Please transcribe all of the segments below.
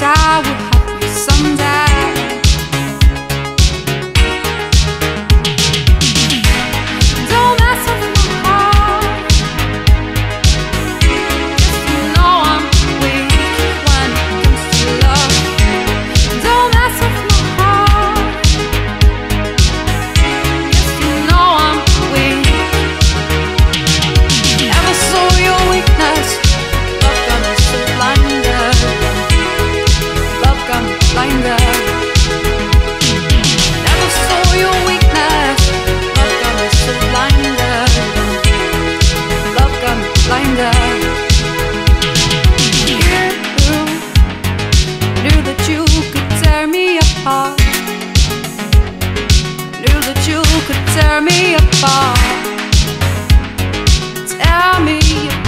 I would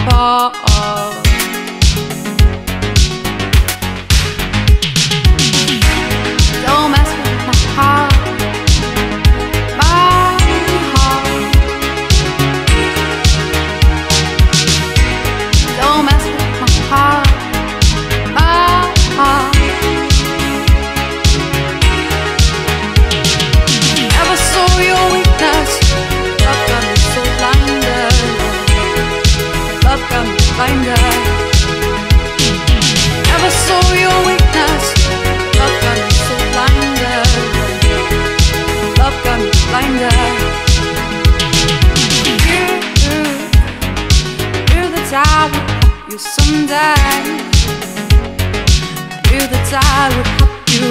fall find. Never saw your weakness. Love got me. Love got me that I would you someday. I knew that I would help you.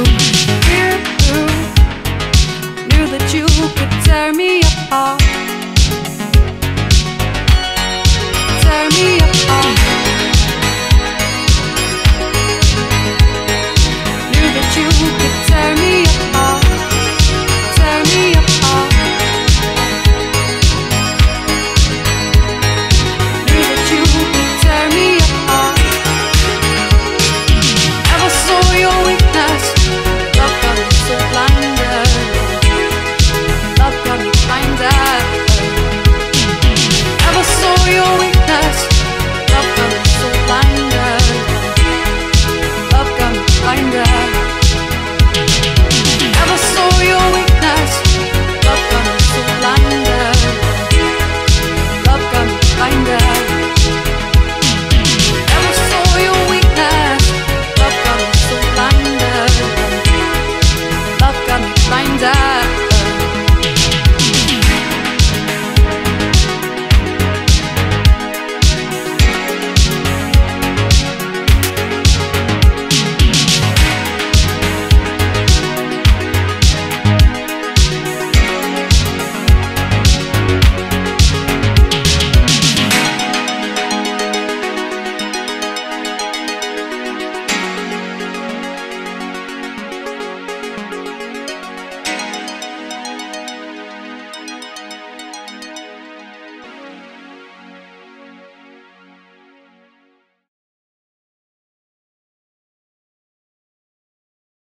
Knew that you could tear me apart.